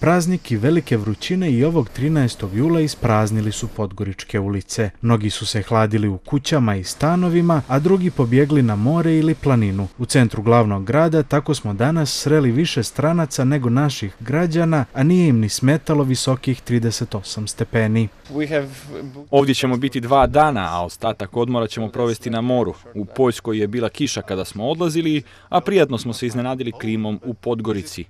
Praznik i velike vrućine i ovog 13. jula ispraznili su Podgoričke ulice. Mnogi su se hladili u kućama i stanovima, a drugi pobjegli na more ili planinu. U centru glavnog grada tako smo danas sreli više stranaca nego naših građana, a nije im ni smetalo visokih 38 stepeni. Ovdje ćemo biti dva dana, a ostatak odmora ćemo provesti na moru. U Poljskoj je bila kiša kada smo odlazili, a prijatno smo se iznenadili klimom u Podgorici.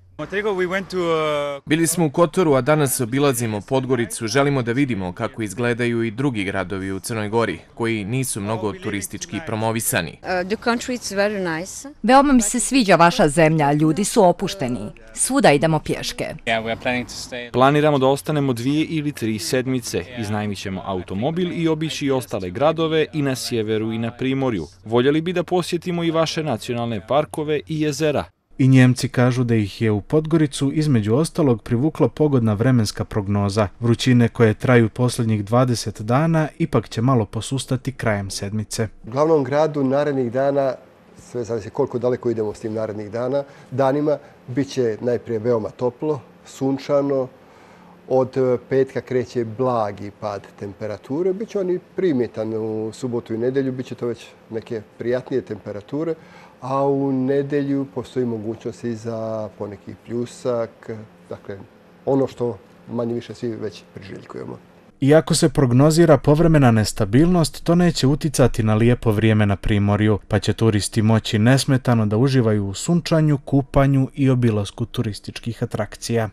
Bili smo u Kotoru, a danas obilazimo Podgoricu. Želimo da vidimo kako izgledaju i drugi gradovi u Crnoj Gori, koji nisu mnogo turistički promovisani. Uh, Veoma mi se sviđa vaša zemlja, ljudi su opušteni. Svuda idemo pješke. Planiramo da ostanemo dvije ili tri sedmice. Iznajmit ćemo automobil i obići i ostale gradove i na sjeveru i na primorju. Voljeli bi da posjetimo i vaše nacionalne parkove i jezera. I Njemci kažu da ih je u Podgoricu između ostalog privukla pogodna vremenska prognoza. Vrućine koje traju posljednjih 20 dana ipak će malo posustati krajem sedmice. U glavnom gradu narednih dana, sve zavisi koliko daleko idemo s tim narednih dana, danima, bit će najprije veoma toplo, sunčano, od e, petka kreće blagi pad temperature, Biće on oni primjetan u subotu i nedelju, Biće to već neke prijatnije temperature, a u nedelju postoji mogućnost i za poneki pljusak, dakle ono što manje više svi već priželjkujemo. Iako se prognozira povremena nestabilnost, to neće uticati na lijepo vrijeme na primorju, pa će turisti moći nesmetano da uživaju u sunčanju, kupanju i obilasku turističkih atrakcija.